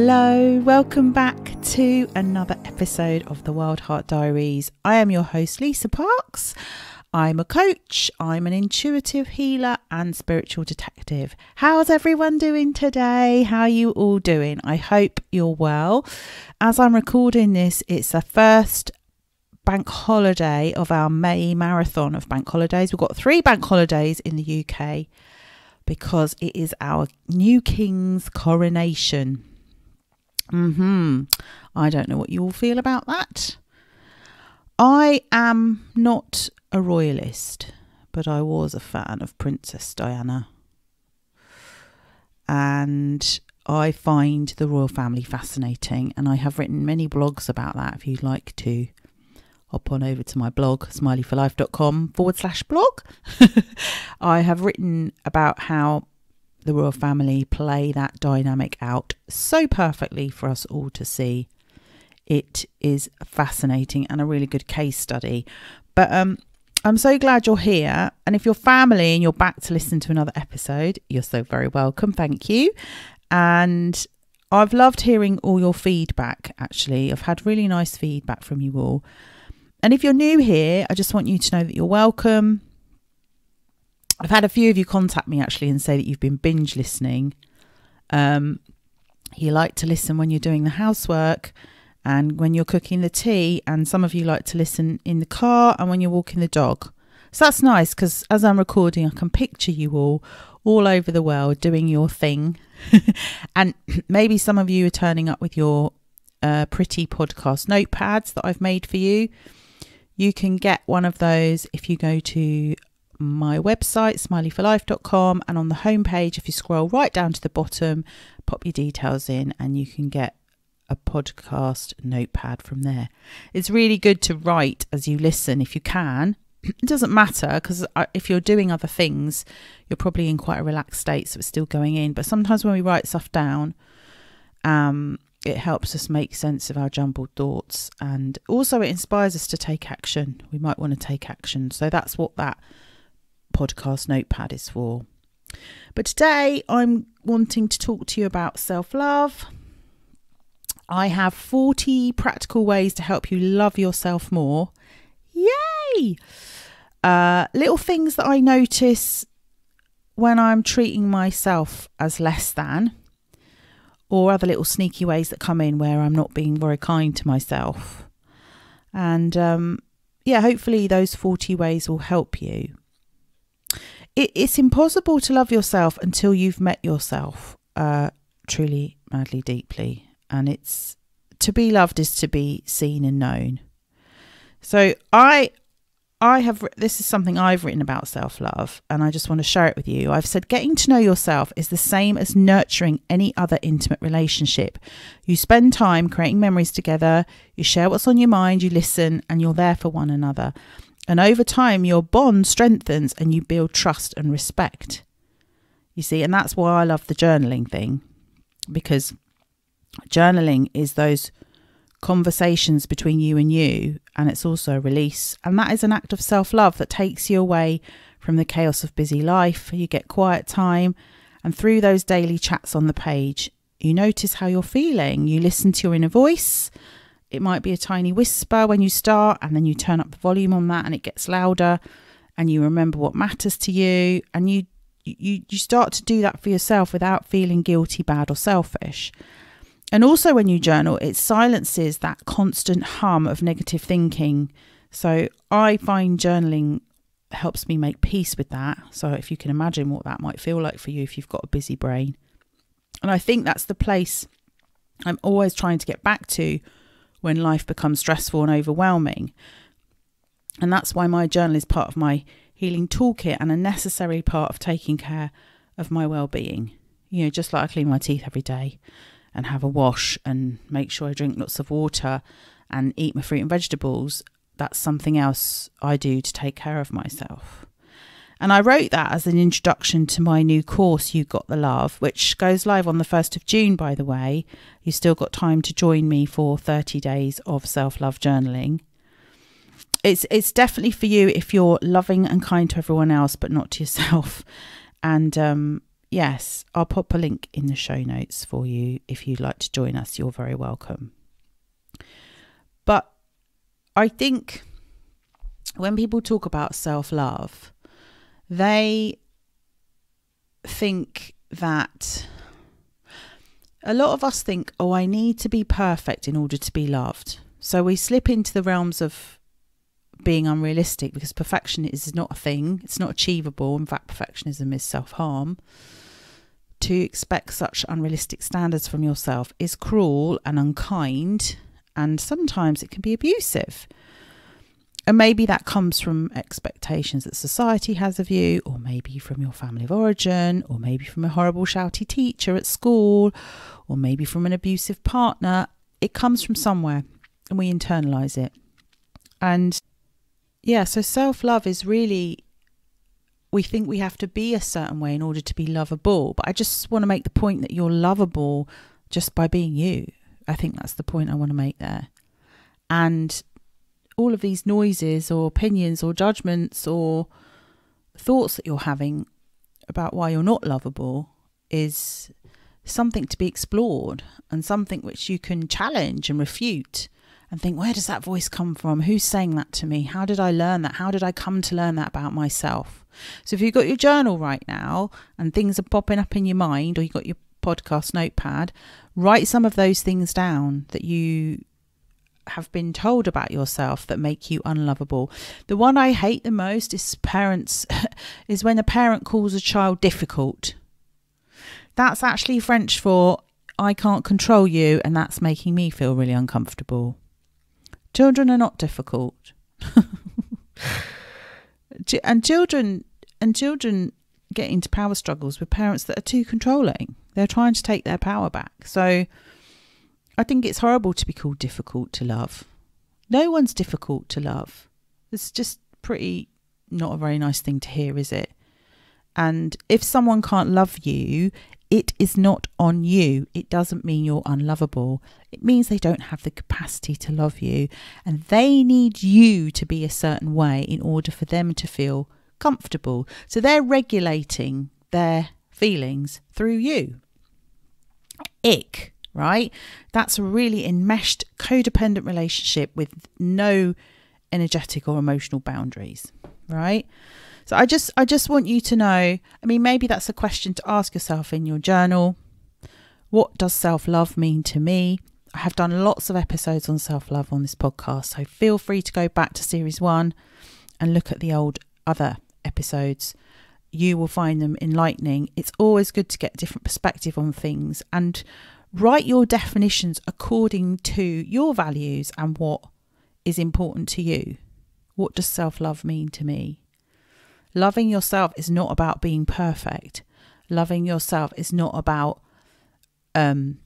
Hello, welcome back to another episode of the Wildheart Diaries. I am your host, Lisa Parkes. I'm a coach, I'm an intuitive healer and spiritual detective. How's everyone doing today? How are you all doing? I hope you're well. As I'm recording this, it's the first bank holiday of our May marathon of bank holidays. We've got three bank holidays in the UK because it is our new king's coronation. Hmm. I don't know what you all feel about that. I am not a royalist, but I was a fan of Princess Diana. And I find the royal family fascinating, and I have written many blogs about that if you'd like to hop on over to my blog, smileyforlife.com forward slash blog. I have written about how the royal family play that dynamic out so perfectly for us all to see. It is fascinating and a really good case study. But um, I'm so glad you're here. And if you're family and you're back to listen to another episode, you're so very welcome. Thank you. And I've loved hearing all your feedback, actually. I've had really nice feedback from you all. And if you're new here, I just want you to know that you're welcome. I've had a few of you contact me actually and say that you've been binge listening. Um, you like to listen when you're doing the housework and when you're cooking the tea, and some of you like to listen in the car and when you're walking the dog. So that's nice because as I'm recording, I can picture you all all over the world doing your thing. and maybe some of you are turning up with your uh, pretty podcast notepads that I've made for you. You can get one of those if you go to my website, smileyforlife.com, and on the homepage, if you scroll right down to the bottom, pop your details in, and you can get a podcast notepad from there. It's really good to write as you listen if you can. It doesn't matter because if you're doing other things, you're probably in quite a relaxed state, so it's still going in. But sometimes when we write stuff down, um, it helps us make sense of our jumbled thoughts and also it inspires us to take action. We might want to take action. So that's what that podcast notepad is for. But today I'm wanting to talk to you about self love. I have 40 practical ways to help you love yourself more. Yay! Uh, little things that I notice when I'm treating myself as less than, or other little sneaky ways that come in where I'm not being very kind to myself. And um, yeah, hopefully those 40 ways will help you it, it's impossible to love yourself until you've met yourself uh, truly, madly, deeply. And it's to be loved is to be seen and known. So I I have this is something I've written about self-love and I just want to share it with you. I've said getting to know yourself is the same as nurturing any other intimate relationship. You spend time creating memories together, you share what's on your mind, you listen and you're there for one another. And over time, your bond strengthens and you build trust and respect. You see, and that's why I love the journaling thing because journaling is those conversations between you and you, and it's also a release. And that is an act of self love that takes you away from the chaos of busy life. You get quiet time, and through those daily chats on the page, you notice how you're feeling. You listen to your inner voice it might be a tiny whisper when you start, and then you turn up the volume on that and it gets louder, and you remember what matters to you, and you you you start to do that for yourself without feeling guilty, bad, or selfish. And also, when you journal, it silences that constant hum of negative thinking. So, I find journaling helps me make peace with that. So, if you can imagine what that might feel like for you if you've got a busy brain. And I think that's the place I'm always trying to get back to when life becomes stressful and overwhelming. And that's why my journal is part of my healing toolkit and a necessary part of taking care of my well-being. You know, just like I clean my teeth every day and have a wash and make sure I drink lots of water and eat my fruit and vegetables, that's something else I do to take care of myself. And I wrote that as an introduction to my new course, You Got the Love, which goes live on the 1st of June, by the way. You've still got time to join me for 30 days of self love journaling. It's, it's definitely for you if you're loving and kind to everyone else, but not to yourself. And um, yes, I'll pop a link in the show notes for you. If you'd like to join us, you're very welcome. But I think when people talk about self love, they think that a lot of us think, oh, I need to be perfect in order to be loved. So we slip into the realms of being unrealistic because perfection is not a thing, it's not achievable. In fact, perfectionism is self harm. To expect such unrealistic standards from yourself is cruel and unkind, and sometimes it can be abusive. And maybe that comes from expectations that society has of you, or maybe from your family of origin, or maybe from a horrible, shouty teacher at school, or maybe from an abusive partner. It comes from somewhere and we internalize it. And yeah, so self love is really, we think we have to be a certain way in order to be lovable. But I just want to make the point that you're lovable just by being you. I think that's the point I want to make there. And all of these noises or opinions or judgments or thoughts that you're having about why you're not lovable is something to be explored and something which you can challenge and refute and think, where does that voice come from? Who's saying that to me? How did I learn that? How did I come to learn that about myself? So if you've got your journal right now and things are popping up in your mind, or you've got your podcast notepad, write some of those things down that you have been told about yourself that make you unlovable. The one I hate the most is parents is when a parent calls a child difficult. That's actually French for I can't control you and that's making me feel really uncomfortable. Children are not difficult. and children and children get into power struggles with parents that are too controlling. They're trying to take their power back. So I think it's horrible to be called difficult to love. No one's difficult to love. It's just pretty not a very nice thing to hear, is it? And if someone can't love you, it is not on you. It doesn't mean you're unlovable. It means they don't have the capacity to love you. And they need you to be a certain way in order for them to feel comfortable. So they're regulating their feelings through you. Ick right? That's a really enmeshed codependent relationship with no energetic or emotional boundaries, right? So I just I just want you to know, I mean maybe that's a question to ask yourself in your journal. What does self-love mean to me? I have done lots of episodes on self-love on this podcast, so feel free to go back to series 1 and look at the old other episodes you will find them enlightening. It's always good to get a different perspective on things. And Write your definitions according to your values and what is important to you. What does self love mean to me? Loving yourself is not about being perfect. Loving yourself is not about, um,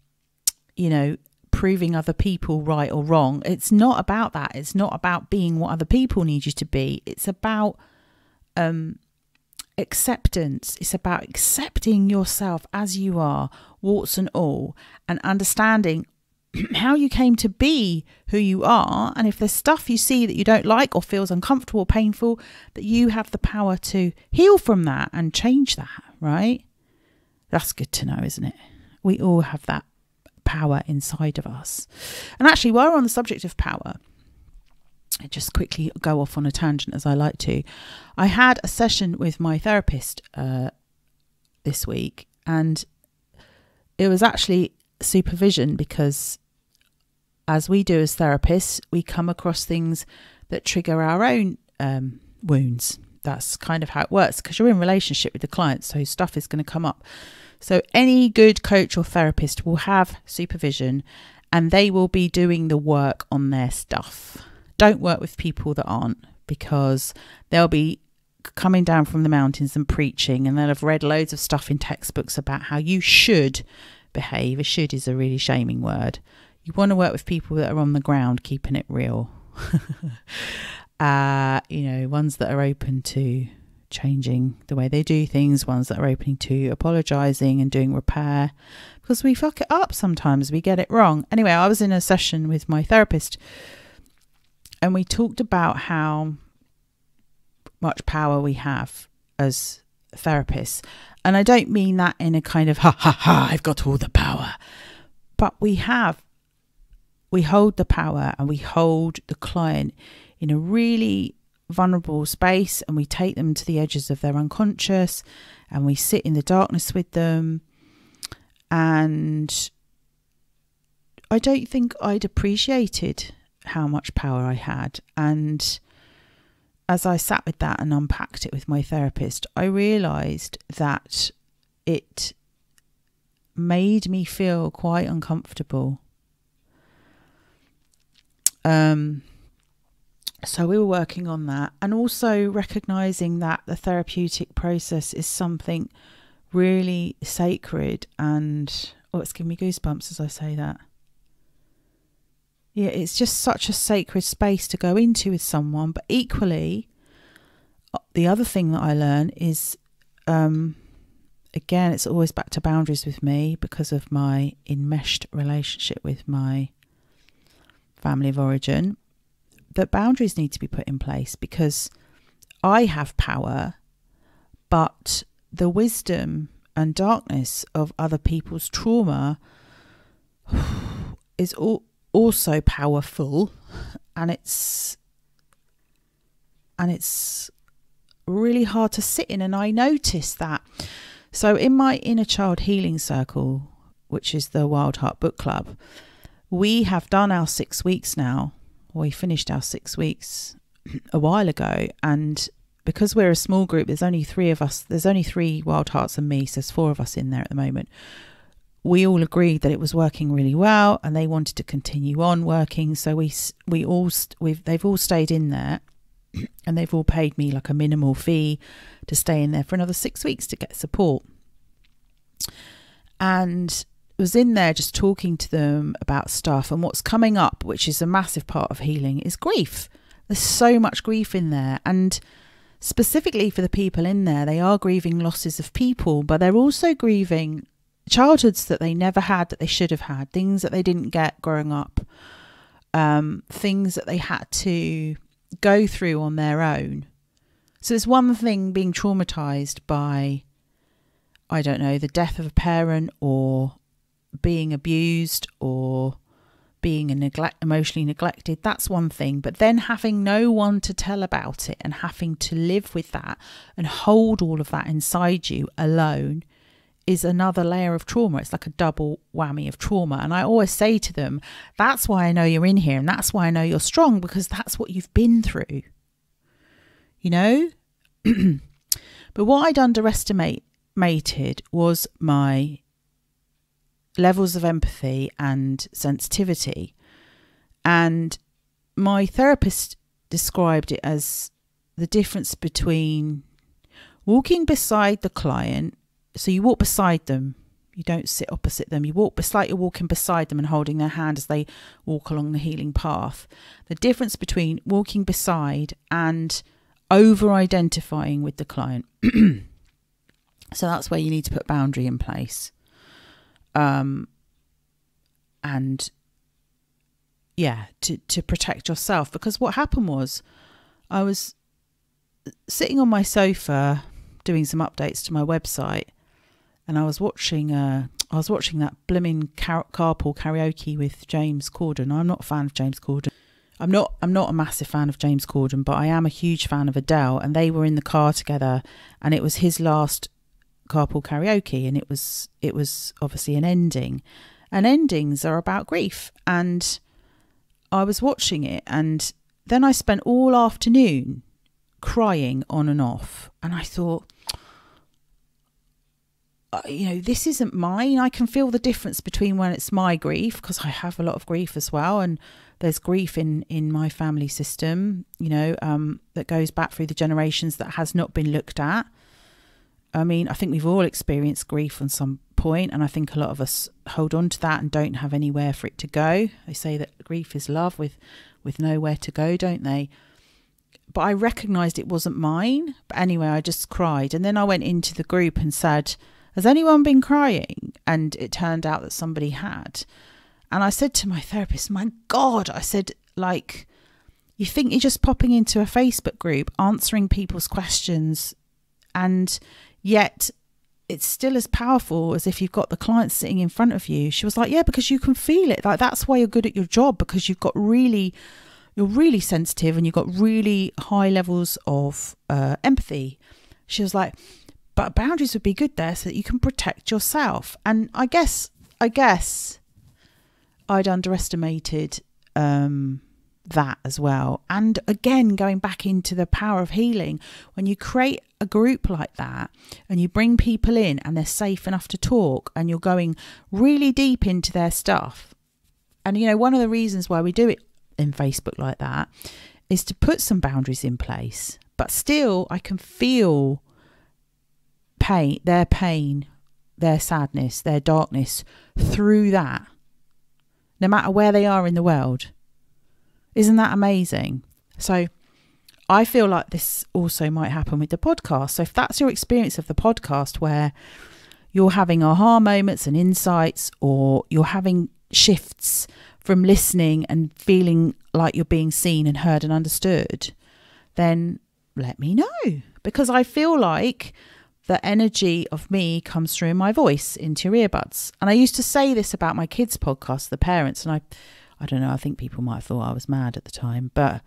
you know, proving other people right or wrong. It's not about that. It's not about being what other people need you to be. It's about um, acceptance. It's about accepting yourself as you are, warts and all, and understanding how you came to be who you are. And if there's stuff you see that you don't like or feels uncomfortable or painful, that you have the power to heal from that and change that, right? That's good to know, isn't it? We all have that power inside of us. And actually, while we're on the subject of power, I just quickly go off on a tangent as I like to. I had a session with my therapist uh, this week, and it was actually supervision because, as we do as therapists, we come across things that trigger our own um, wounds. That's kind of how it works because you're in relationship with the client, so stuff is going to come up. So, any good coach or therapist will have supervision and they will be doing the work on their stuff don't work with people that aren't because they'll be coming down from the mountains and preaching and they'll have read loads of stuff in textbooks about how you should behave. A should is a really shaming word. You want to work with people that are on the ground, keeping it real. uh, you know, ones that are open to changing the way they do things, ones that are open to apologizing and doing repair because we fuck it up sometimes, we get it wrong. Anyway, I was in a session with my therapist and we talked about how much power we have as therapists. and I don't mean that in a kind of ha ha ha, I've got all the power. But we have, we hold the power and we hold the client in a really vulnerable space and we take them to the edges of their unconscious and we sit in the darkness with them. And I don't think I'd appreciated how much power I had. And as I sat with that and unpacked it with my therapist, I realised that it made me feel quite uncomfortable. Um, so we were working on that and also recognizing that the therapeutic process is something really sacred and oh it's giving me goosebumps as I say that. Yeah, it's just such a sacred space to go into with someone, but equally uh, the other thing that I learn is um again it's always back to boundaries with me because of my enmeshed relationship with my family of origin. That boundaries need to be put in place because I have power, but the wisdom and darkness of other people's trauma is also powerful and it's and it's really hard to sit in and I notice that. So in my inner child healing circle which is the wild heart book club we have done our 6 weeks now. We finished our six weeks a while ago and because we're a small group there's only three of us there's only three wild hearts and me so there's four of us in there at the moment we all agreed that it was working really well and they wanted to continue on working so we we all we've they've all stayed in there and they've all paid me like a minimal fee to stay in there for another 6 weeks to get support and was in there just talking to them about stuff and what's coming up, which is a massive part of healing, is grief. There's so much grief in there. And specifically for the people in there, they are grieving losses of people, but they're also grieving childhoods that they never had that they should have had, things that they didn't get growing up, um, things that they had to go through on their own. So it's one thing being traumatized by, I don't know, the death of a parent or being abused or being neglect, emotionally neglected, that's one thing. But then having no one to tell about it and having to live with that and hold all of that inside you alone is another layer of trauma. It's like a double whammy of trauma. And I always say to them, that's why I know you're in here and that's why I know you're strong because that's what you've been through. You know? but what I'd underestimated was my levels of empathy and sensitivity. And my therapist described it as the difference between walking beside the client. So you walk beside them, you don't sit opposite them. You walk, it's like you're walking beside them and holding their hand as they walk along the healing path. The difference between walking beside and over identifying with the client. so that's where you need to put boundary in place um, and yeah, to to protect yourself. Because what happened was, I was sitting on my sofa doing some updates to my website, and I was watching uh, I was watching that blimmin' car- carpool karaoke with James Corden. I'm not a fan of James Corden. I'm not I'm not a massive fan of James Corden, but I am a huge fan of Adele and they were in the car together and it was his last carpool karaoke and it was it was obviously an ending and endings are about grief and i was watching it and then i spent all afternoon crying on and off and i thought you know this isn't mine i can feel the difference between when it's my grief because i have a lot of grief as well and there's grief in in my family system you know um, that goes back through the generations that has not been looked at I mean, I think we've all experienced grief on some point, and I think a lot of us hold on to that and don't have anywhere for it to go. They say that grief is love with, with nowhere to go, don't they? But I recognised it wasn't mine. But anyway, I just cried. And then I went into the group and said, Has anyone been crying? And it turned out that somebody had. And I said to my therapist, My God, I said, like, you think you're just popping into a Facebook group, answering people's questions, and Yet it's still as powerful as if you've got the client sitting in front of you. She was like, Yeah, because you can feel it. Like that's why you're good at your job because you've got really you're really sensitive and you've got really high levels of uh, empathy. She was like, but boundaries would be good there so that you can protect yourself. And I guess, I guess, I'd underestimated um, that as well. And again, going back into the power of healing, when you create a group like that and you bring people in and they're safe enough to talk and you're going really deep into their stuff. And you know, one of the reasons why we do it in Facebook like that is to put some boundaries in place. But still, I can feel pain, their pain, their sadness, their darkness through that, no matter where they are in the world. Isn't that amazing? So, I feel like this also might happen with the podcast. So, if that's your experience of the podcast where you're having aha moments and insights, or you're having shifts from listening and feeling like you're being seen and heard and understood, then let me know because I feel like the energy of me comes through in my voice into your earbuds. And I used to say this about my kids' podcast, the parents, and I I don't know, I think people might have thought I was mad at the time, but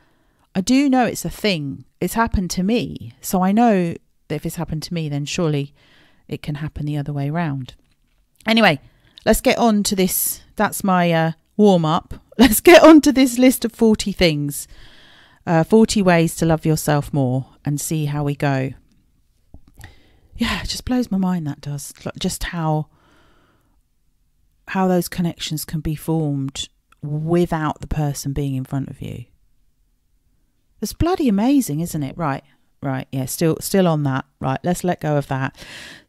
I do know it's a thing. It's happened to me. So I know that if it's happened to me, then surely it can happen the other way around. Anyway, let's get on to this. That's my uh, warm up. Let's get on to this list of 40 things, uh, 40 ways to love yourself more and see how we go. Yeah, it just blows my mind that does. Like Just how how those connections can be formed without the person being in front of you. It's bloody amazing, isn't it? Right, right, yeah, still still on that. Right, let's let go of that.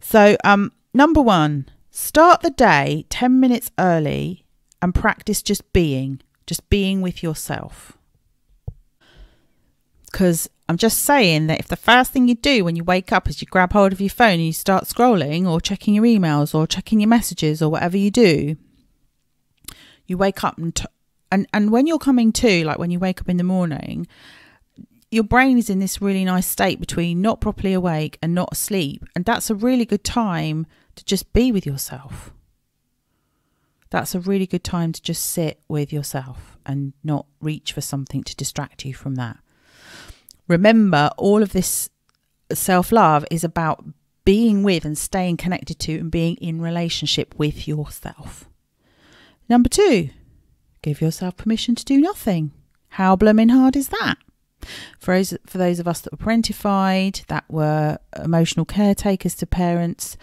So, um, number one, start the day 10 minutes early and practice just being, just being with yourself. Because I'm just saying that if the first thing you do when you wake up is you grab hold of your phone and you start scrolling or checking your emails or checking your messages or whatever you do, you wake up and, and, and when you're coming to, like when you wake up in the morning, your brain is in this really nice state between not properly awake and not asleep. And that's a really good time to just be with yourself that's a really good time to just sit with yourself and not reach for something to distract you from that. Remember, all of this self love is about being with and staying connected to and being in relationship with yourself. Number two, give yourself permission to do nothing. How blooming hard is that? For those, for those of us that were parentified, that were emotional caretakers to parents,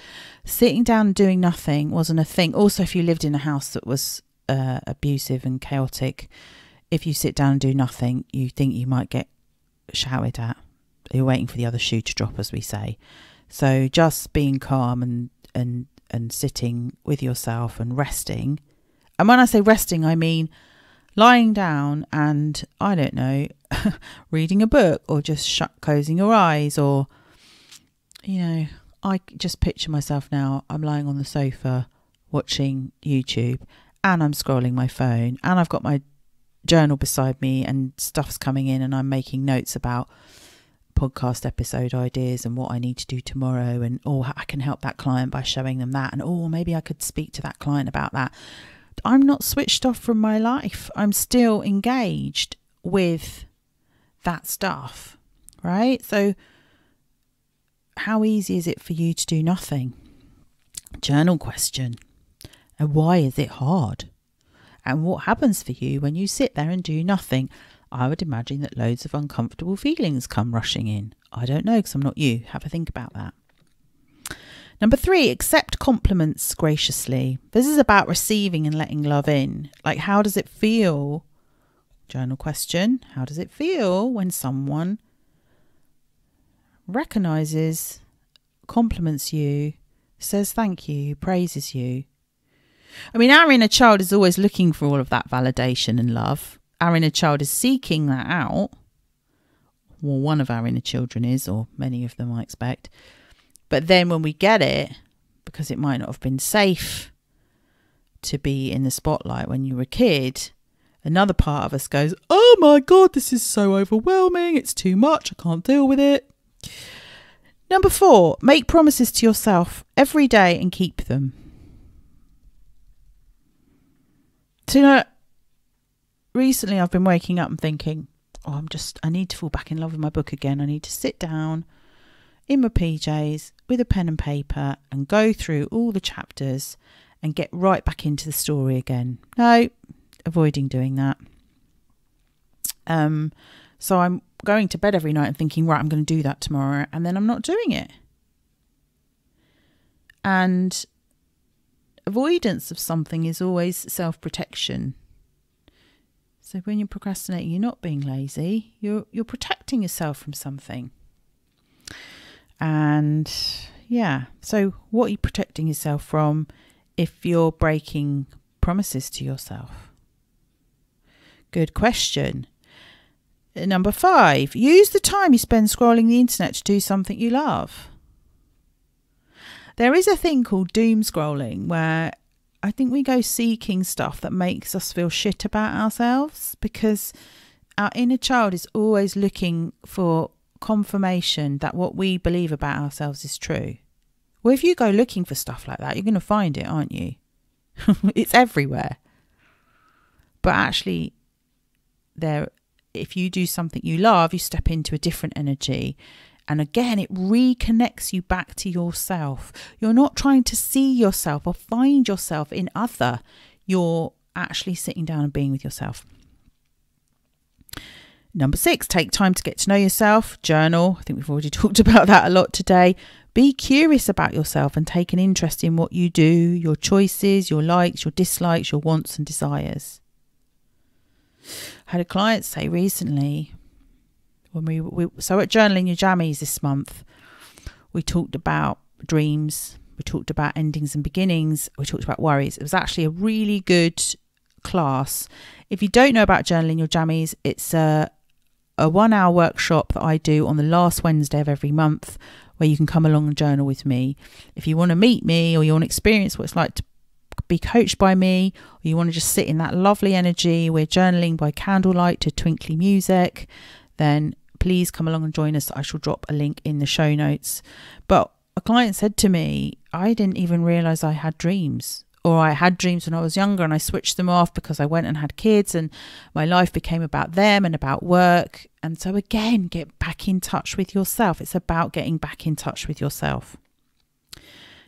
sitting down and doing nothing wasn't a thing. Also, if you lived in a house that was uh, abusive and chaotic, if you sit down and do nothing, you think you might get shouted at. You're waiting for the other shoe to drop, as we say. So just being calm and and and sitting with yourself and resting. And when I say resting, I mean lying down and I don't know, reading a book or just shut closing your eyes or you know, I just picture myself now. I'm lying on the sofa watching YouTube and I'm scrolling my phone and I've got my journal beside me and stuff's coming in and I'm making notes about podcast episode ideas and what I need to do tomorrow and oh I can help that client by showing them that and oh maybe I could speak to that client about that. I'm not switched off from my life. I'm still engaged with that stuff, right? So how easy is it for you to do nothing? Journal question. And why is it hard? And what happens for you when you sit there and do nothing? I would imagine that loads of uncomfortable feelings come rushing in. I don't know because I'm not you. Have a think about that. Number three, accept compliments graciously. This is about receiving and letting love in. Like, how does it feel? Journal question How does it feel when someone recognizes, compliments you, says thank you, praises you? I mean, our inner child is always looking for all of that validation and love. Our inner child is seeking that out. Well, one of our inner children is, or many of them, I expect. But then when we get it, because it might not have been safe to be in the spotlight when you were a kid, another part of us goes, Oh my God, this is so overwhelming. It's too much. I can't deal with it. Number four, make promises to yourself every day and keep them. So, you know, recently I've been waking up and thinking, oh, I'm just, I need to fall back in love with my book again. I need to sit down in my PJs with a pen and paper and go through all the chapters and get right back into the story again. No, avoiding doing that. Um, so I'm going to bed every night and thinking, right, I'm going to do that tomorrow, and then I'm not doing it. And avoidance of something is always self protection. So when you're procrastinating, you're not being lazy. You're you're protecting yourself from something. And yeah, so what are you protecting yourself from if you're breaking promises to yourself? Good question. Number five, use the time you spend scrolling the internet to do something you love. There is a thing called doom scrolling where I think we go seeking stuff that makes us feel shit about ourselves because our inner child is always looking for confirmation that what we believe about ourselves is true. Well, if you go looking for stuff like that, you're going to find it, aren't you? it's everywhere. But actually, there, if you do something you love, you step into a different energy and again, it reconnects you back to yourself. You're not trying to see yourself or find yourself in other. You're actually sitting down and being with yourself. Number six, take time to get to know yourself. Journal. I think we've already talked about that a lot today. Be curious about yourself and take an interest in what you do, your choices, your likes, your dislikes, your wants and desires. I had a client say recently, when we, we so at journaling your jammies this month we talked about dreams we talked about endings and beginnings we talked about worries it was actually a really good class if you don't know about journaling your jammies it's a a one hour workshop that I do on the last Wednesday of every month where you can come along and journal with me. If you want to meet me or you want to experience what it's like to be coached by me, or you want to just sit in that lovely energy, we're journaling by candlelight to twinkly music, then please come along and join us. I shall drop a link in the show notes. But a client said to me, I didn't even realize I had dreams. Or I had dreams when I was younger and I switched them off because I went and had kids and my life became about them and about work. And so, again, get back in touch with yourself. It's about getting back in touch with yourself.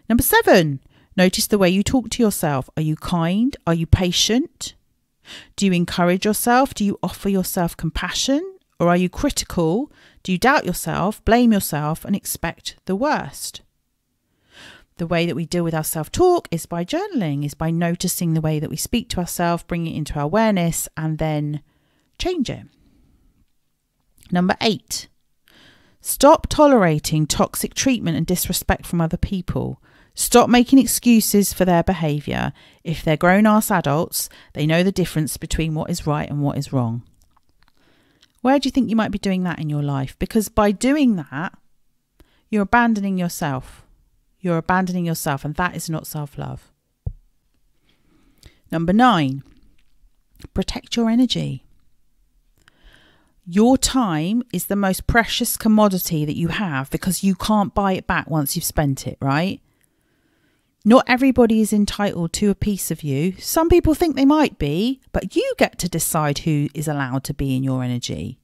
Number seven, notice the way you talk to yourself. Are you kind? Are you patient? Do you encourage yourself? Do you offer yourself compassion? Or are you critical? Do you doubt yourself, blame yourself, and expect the worst? The way that we deal with our self talk is by journaling, is by noticing the way that we speak to ourselves, bringing it into our awareness, and then change it. Number eight, stop tolerating toxic treatment and disrespect from other people. Stop making excuses for their behaviour. If they're grown ass adults, they know the difference between what is right and what is wrong. Where do you think you might be doing that in your life? Because by doing that, you're abandoning yourself. You're abandoning yourself, and that is not self love. Number nine, protect your energy. Your time is the most precious commodity that you have because you can't buy it back once you've spent it, right? Not everybody is entitled to a piece of you. Some people think they might be, but you get to decide who is allowed to be in your energy.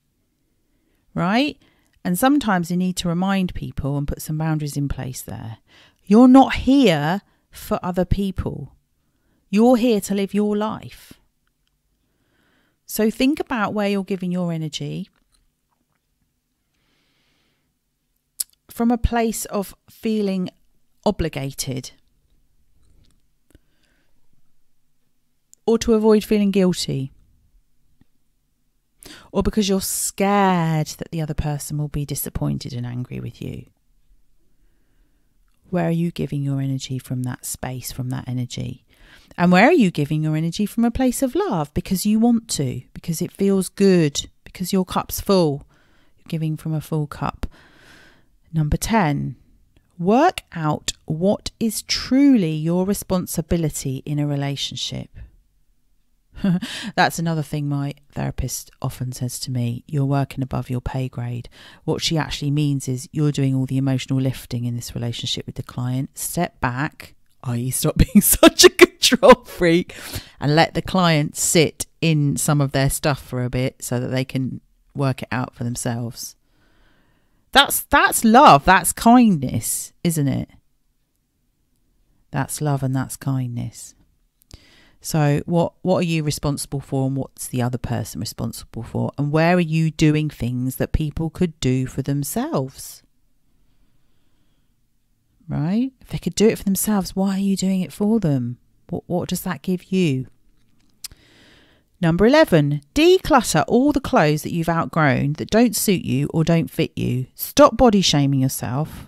Right? And sometimes you need to remind people and put some boundaries in place there. You're not here for other people, you're here to live your life. So think about where you're giving your energy from a place of feeling obligated or to avoid feeling guilty, or because you're scared that the other person will be disappointed and angry with you. Where are you giving your energy from that space, from that energy? And where are you giving your energy from a place of love because you want to, because it feels good, because your cup's full? You're giving from a full cup. Number 10, work out what is truly your responsibility in a relationship. That's another thing my therapist often says to me you're working above your pay grade. What she actually means is you're doing all the emotional lifting in this relationship with the client. Step back, i.e., stop being such a control freak, and let the client sit in some of their stuff for a bit so that they can work it out for themselves. That's that's love, that's kindness, isn't it? That's love and that's kindness. So what what are you responsible for and what's the other person responsible for? And where are you doing things that people could do for themselves? Right? If they could do it for themselves, why are you doing it for them? What what does that give you? Number 11, declutter all the clothes that you've outgrown that don't suit you or don't fit you. Stop body shaming yourself.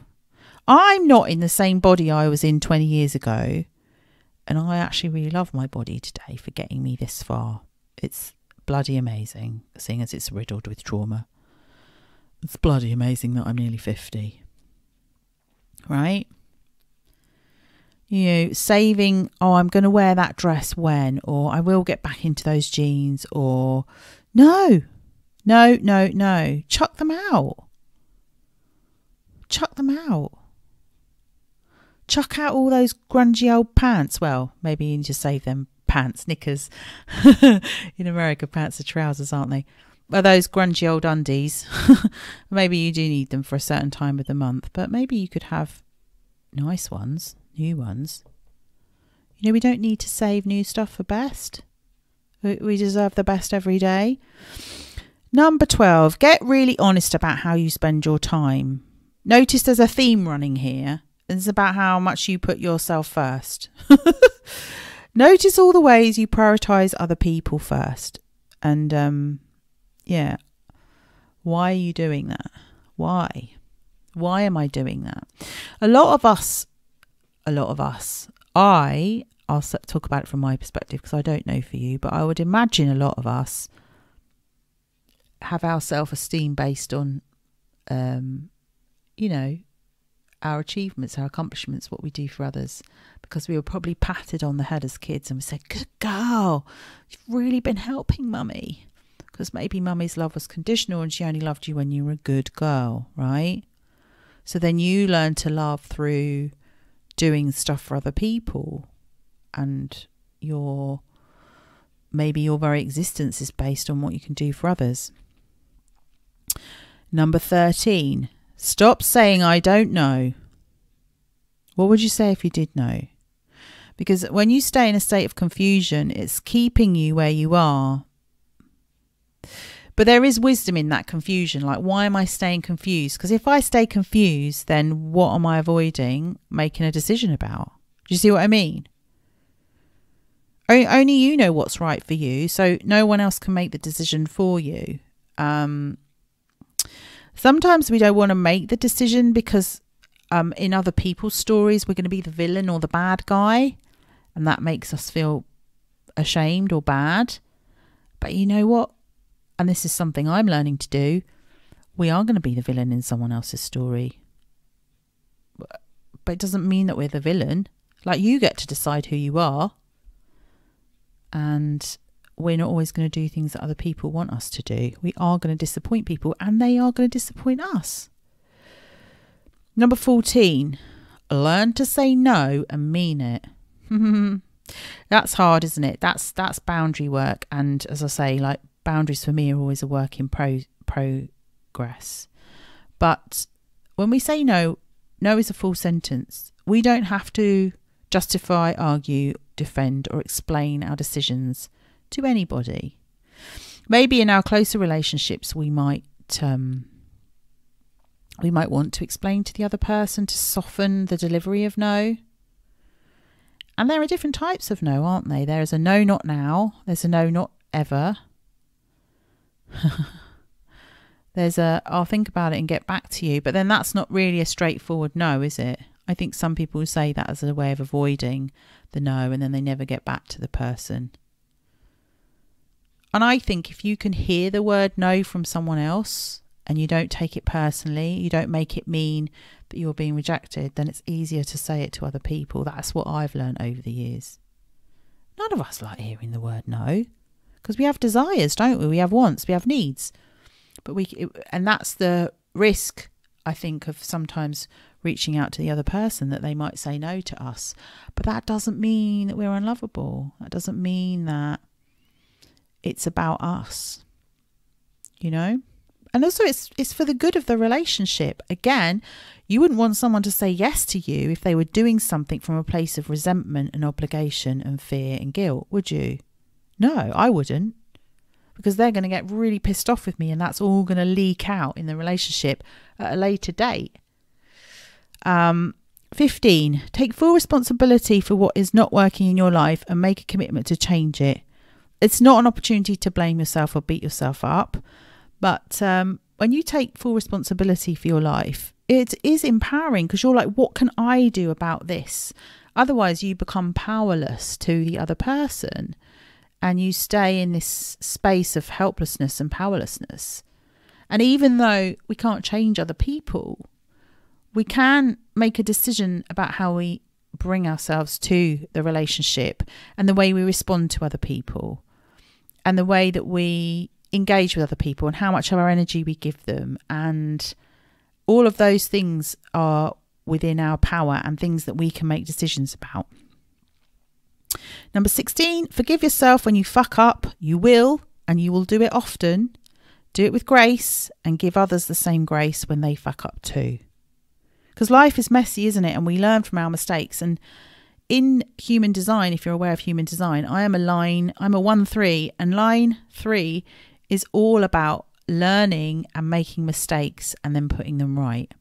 I'm not in the same body I was in 20 years ago. And I actually really love my body today for getting me this far. It's bloody amazing, seeing as it's riddled with trauma. It's bloody amazing that I'm nearly 50. Right? You know, saving, oh, I'm going to wear that dress when, or I will get back into those jeans, or no, no, no, no. Chuck them out. Chuck them out chuck out all those grungy old pants. Well, maybe you need to save them pants, knickers. In America, pants are trousers, aren't they? Well, those grungy old undies. maybe you do need them for a certain time of the month, but maybe you could have nice ones, new ones. You know, we don't need to save new stuff for best. We deserve the best every day. Number 12, get really honest about how you spend your time. Notice there's a theme running here it's about how much you put yourself first. Notice all the ways you prioritize other people first. And um, yeah, why are you doing that? Why? Why am I doing that? A lot of us, a lot of us, I, I'll talk about it from my perspective because I don't know for you, but I would imagine a lot of us have our self esteem based on, um, you know, our achievements, our accomplishments, what we do for others, because we were probably patted on the head as kids and we said, Good girl, you've really been helping mummy. Because maybe mummy's love was conditional and she only loved you when you were a good girl, right? So then you learn to love through doing stuff for other people and your maybe your very existence is based on what you can do for others. Number 13, Stop saying I don't know. What would you say if you did know? Because when you stay in a state of confusion, it's keeping you where you are. But there is wisdom in that confusion. Like, why am I staying confused? Because if I stay confused, then what am I avoiding making a decision about? Do you see what I mean? Only you know what's right for you, so no one else can make the decision for you. Um, Sometimes we don't want to make the decision because um, in other people's stories, we're going to be the villain or the bad guy, and that makes us feel ashamed or bad. But you know what? And this is something I'm learning to do. We are going to be the villain in someone else's story. But it doesn't mean that we're the villain. Like, you get to decide who you are. And we're not always going to do things that other people want us to do. We are going to disappoint people and they are going to disappoint us. Number 14, learn to say no and mean it. that's hard, isn't it? That's that's boundary work and as I say, like boundaries for me are always a work in pro progress. But when we say no, no is a full sentence. We don't have to justify, argue, defend or explain our decisions to anybody. Maybe in our closer relationships, we might um, we might want to explain to the other person to soften the delivery of no. And there are different types of no, aren't they? There is a no, not now. There's a no, not ever. There's a I'll think about it and get back to you. But then that's not really a straightforward no, is it? I think some people say that as a way of avoiding the no and then they never get back to the person. And I think if you can hear the word no from someone else and you don't take it personally, you don't make it mean that you're being rejected, then it's easier to say it to other people. That's what I've learned over the years. None of us like hearing the word no. because we have desires, don't we? We have wants, we have needs. But we, and that's the risk, I think, of sometimes reaching out to the other person that they might say no to us. But that doesn't mean that we're unlovable. That doesn't mean that it's about us. You know? And also it's it's for the good of the relationship. Again, you wouldn't want someone to say yes to you if they were doing something from a place of resentment and obligation and fear and guilt, would you? No, I wouldn't. Because they're going to get really pissed off with me and that's all going to leak out in the relationship at a later date. Um, 15. Take full responsibility for what is not working in your life and make a commitment to change it. It's not an opportunity to blame yourself or beat yourself up, but um, when you take full responsibility for your life, it is empowering because you're like, what can I do about this? Otherwise, you become powerless to the other person and you stay in this space of helplessness and powerlessness. And even though we can't change other people, we can make a decision about how we bring ourselves to the relationship and the way we respond to other people and the way that we engage with other people and how much of our energy we give them and all of those things are within our power and things that we can make decisions about. Number 16, forgive yourself when you fuck up. You will, and you will do it often. Do it with grace and give others the same grace when they fuck up too. Because life is messy, isn't it? And we learn from our mistakes. And in human design, if you're aware of human design, I am a line, I'm a 1 3, and line 3 is all about learning and making mistakes and then putting them right.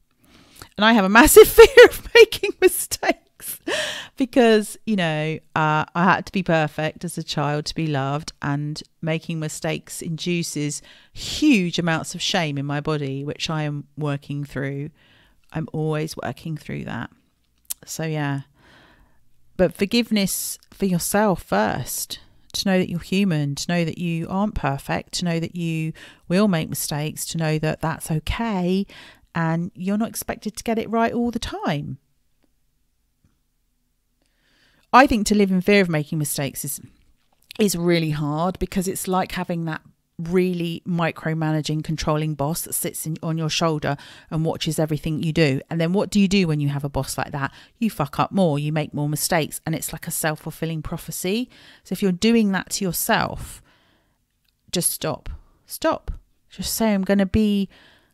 And I have a massive fear of making mistakes because, you know, uh, I had to be perfect as a child to be loved, and making mistakes induces huge amounts of shame in my body, which I am working through. I'm always working through that. So, yeah. But forgiveness for yourself first to know that you're human, to know that you aren't perfect, to know that you will make mistakes, to know that that's okay and you're not expected to get it right all the time. I think to live in fear of making mistakes is is really hard because it's like having that really micromanaging, controlling boss that sits in, on your shoulder and watches everything you do. And then what do you do when you have a boss like that? You fuck up more, you make more mistakes, and it's like a self fulfilling prophecy. So if you're doing that to yourself, just stop. Stop. Just say, I'm going to be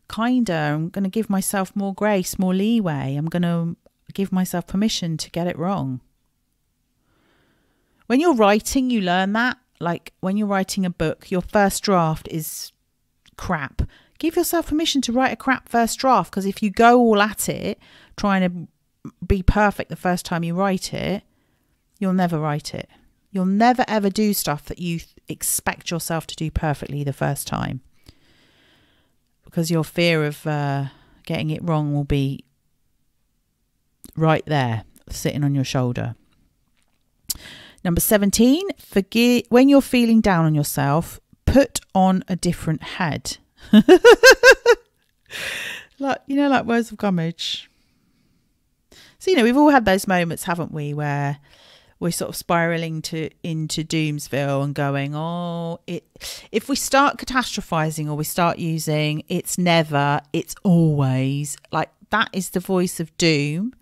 kinder. I'm going to give myself more grace, more leeway. I'm going to give myself permission to get it wrong. When you're writing, you learn that like when you're writing a book, your first draft is crap. Give yourself permission to write a crap first draft because if you go all at it, trying to be perfect the first time you write it, you'll never write it. You'll never ever do stuff that you expect yourself to do perfectly the first time because your fear of uh, getting it wrong will be right there, sitting on your shoulder. Number 17, forgive when you're feeling down on yourself, put on a different head. like you know, like Worzel Gummidge. So you know, we've all had those moments, haven't we, where we're sort of spiraling to into doomsville and going, oh, it. If we start catastrophizing or we start using it's never, it's always like that is the voice of doom,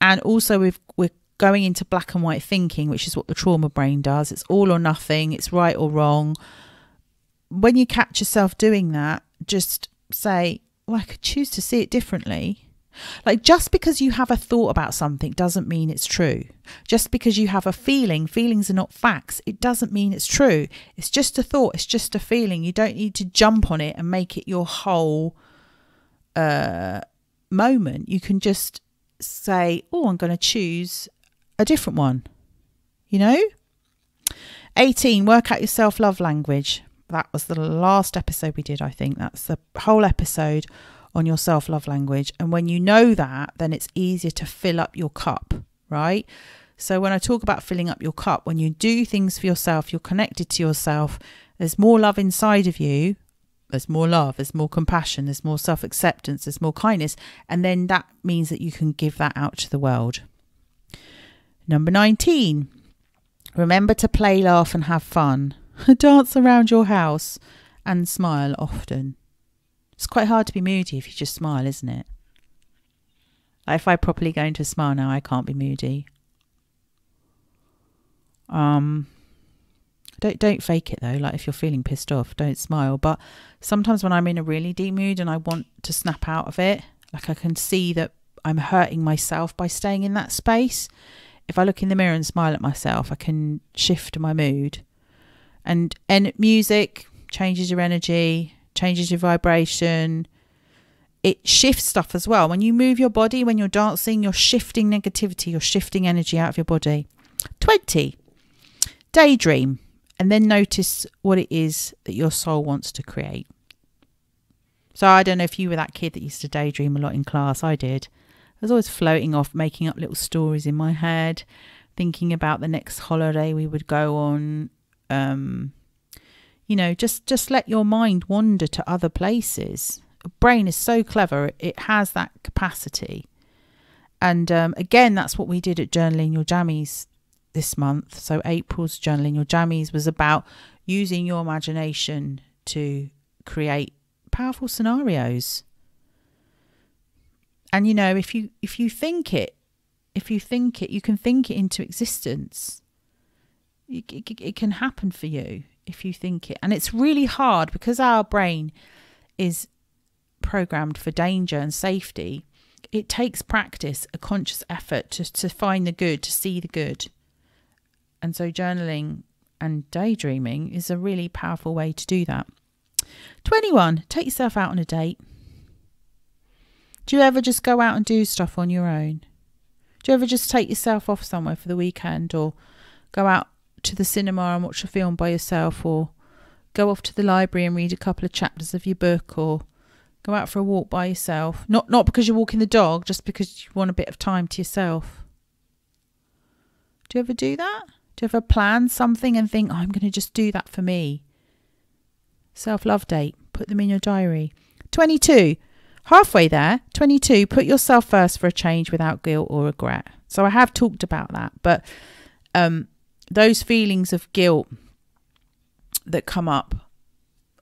and also we've we're going into black and white thinking, which is what the trauma brain does. It's all or nothing, it's right or wrong. When you catch yourself doing that, just say, well, I could choose to see it differently. Like, just because you have a thought about something doesn't mean it's true. Just because you have a feeling, feelings are not facts, it doesn't mean it's true. It's just a thought, it's just a feeling. You don't need to jump on it and make it your whole uh, moment. You can just say, oh, I'm going to choose a different one. You know? 18, work out your self love language. That was the last episode we did, I think. That's the whole episode on your self love language. And when you know that, then it's easier to fill up your cup, right? So when I talk about filling up your cup, when you do things for yourself, you're connected to yourself, there's more love inside of you. There's more love, there's more compassion, there's more self acceptance, there's more kindness. And then that means that you can give that out to the world. Number 19, remember to play, laugh, and have fun. Dance around your house and smile often. It's quite hard to be moody if you just smile, isn't it? If I properly go into a smile now, I can't be moody. Um, don't don't fake it though. Like if you're feeling pissed off, don't smile. But sometimes when I'm in a really deep mood and I want to snap out of it, like I can see that I'm hurting myself by staying in that space. If I look in the mirror and smile at myself, I can shift my mood. And and music changes your energy, changes your vibration. It shifts stuff as well. When you move your body, when you're dancing, you're shifting negativity, you're shifting energy out of your body. 20. Daydream and then notice what it is that your soul wants to create. So I don't know if you were that kid that used to daydream a lot in class. I did. I was always floating off, making up little stories in my head, thinking about the next holiday we would go on. Um, you know, just just let your mind wander to other places. brain is so clever; it has that capacity. And um, again, that's what we did at journaling your jammies this month. So April's journaling your jammies was about using your imagination to create powerful scenarios. And you know, if you if you think it, if you think it, you can think it into existence. It, it, it can happen for you if you think it. And it's really hard because our brain is programmed for danger and safety. It takes practice, a conscious effort to, to find the good, to see the good. And so journaling and daydreaming is a really powerful way to do that. 21. Take yourself out on a date. Do you ever just go out and do stuff on your own? Do you ever just take yourself off somewhere for the weekend or go out to the cinema and watch a film by yourself or go off to the library and read a couple of chapters of your book or go out for a walk by yourself? Not not because you're walking the dog, just because you want a bit of time to yourself. Do you ever do that? Do you ever plan something and think, oh, I'm going to just do that for me? Self love date, put them in your diary. 22, halfway there, 22, put yourself first for a change without guilt or regret. So I have talked about that, but um, those feelings of guilt that come up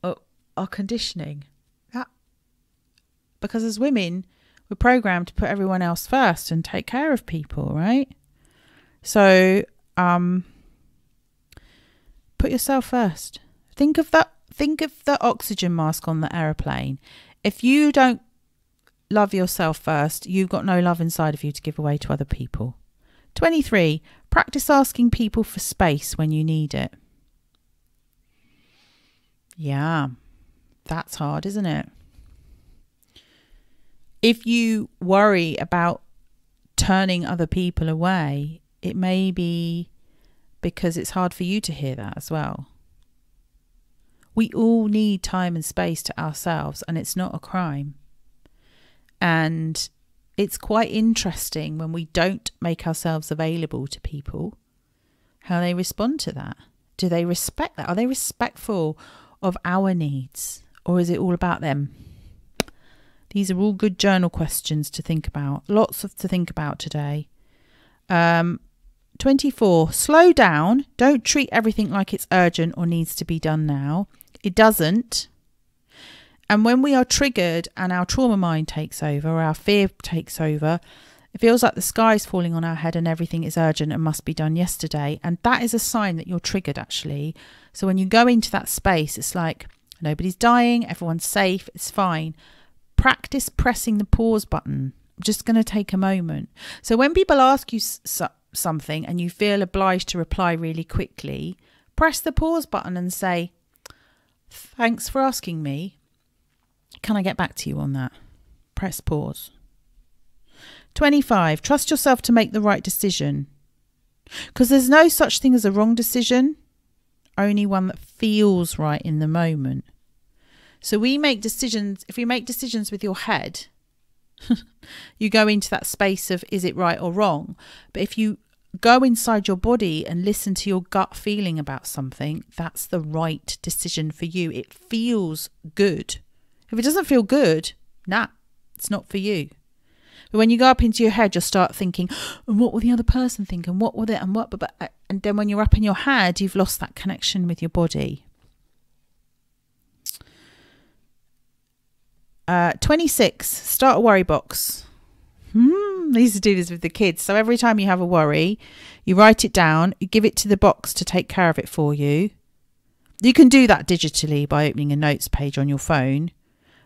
are, are conditioning. That because as women, we're programmed to put everyone else first and take care of people, right? So um, put yourself first. Think of that. Think of the oxygen mask on the aeroplane. If you don't love yourself first, you've got no love inside of you to give away to other people. 23. Practice asking people for space when you need it. Yeah, that's hard, isn't it? If you worry about turning other people away, it may be because it's hard for you to hear that as well. We all need time and space to ourselves, and it's not a crime. And it's quite interesting when we don't make ourselves available to people how they respond to that. Do they respect that? Are they respectful of our needs, or is it all about them? These are all good journal questions to think about. Lots of to think about today. Um, 24. Slow down. Don't treat everything like it's urgent or needs to be done now. It doesn't. And when we are triggered and our trauma mind takes over or our fear takes over, it feels like the sky is falling on our head and everything is urgent and must be done yesterday. And that is a sign that you're triggered, actually. So when you go into that space, it's like nobody's dying, everyone's safe, it's fine. Practice pressing the pause button. I'm just going to take a moment. So when people ask you something and you feel obliged to reply really quickly, press the pause button and say, Thanks for asking me. Can I get back to you on that? Press pause. 25. Trust yourself to make the right decision. Because there's no such thing as a wrong decision, only one that feels right in the moment. So we make decisions, if we make decisions with your head, you go into that space of is it right or wrong. But if you go inside your body and listen to your gut feeling about something, that's the right decision for you. It feels good. If it doesn't feel good, nah, it's not for you. But when you go up into your head, you'll start thinking, and what will the other person think? And what will it? And what? But, but And then when you're up in your head, you've lost that connection with your body. Uh, 26, start a worry box. Hmm, I used to do this with the kids. So every time you have a worry, you write it down, you give it to the box to take care of it for you. You can do that digitally by opening a notes page on your phone,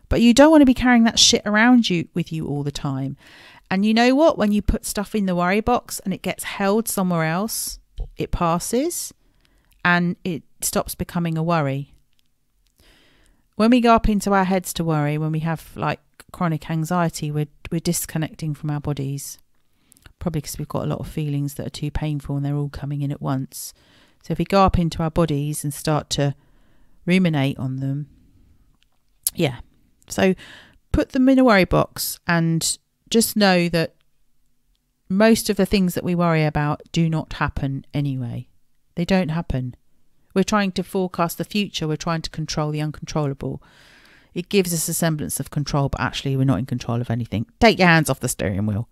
but you don't want to be carrying that shit around you with you all the time. And you know what? When you put stuff in the worry box and it gets held somewhere else, it passes and it stops becoming a worry. When we go up into our heads to worry, when we have like chronic anxiety, we're, we're disconnecting from our bodies. Probably because we've got a lot of feelings that are too painful and they're all coming in at once. So if we go up into our bodies and start to ruminate on them, yeah. So put them in a worry box and just know that most of the things that we worry about do not happen anyway. They don't happen. We're trying to forecast the future, we're trying to control the uncontrollable. It gives us a semblance of control, but actually, we're not in control of anything. Take your hands off the steering wheel.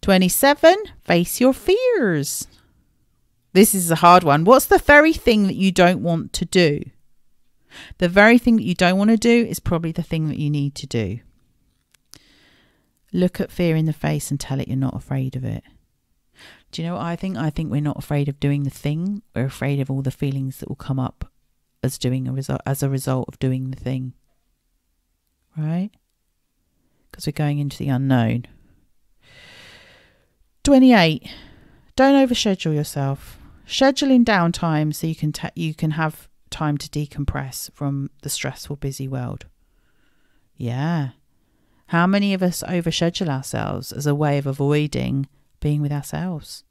27. Face your fears. This is a hard one. What's the very thing that you don't want to do? The very thing that you don't want to do is probably the thing that you need to do. Look at fear in the face and tell it you're not afraid of it. Do you know what I think? I think we're not afraid of doing the thing. We're afraid of all the feelings that will come up as doing a result as a result of doing the thing. Right? Because we're going into the unknown. 28. Don't overschedule yourself. Schedule in downtime so you can ta- you can have time to decompress from the stressful busy world. Yeah. How many of us overschedule ourselves as a way of avoiding being with ourselves?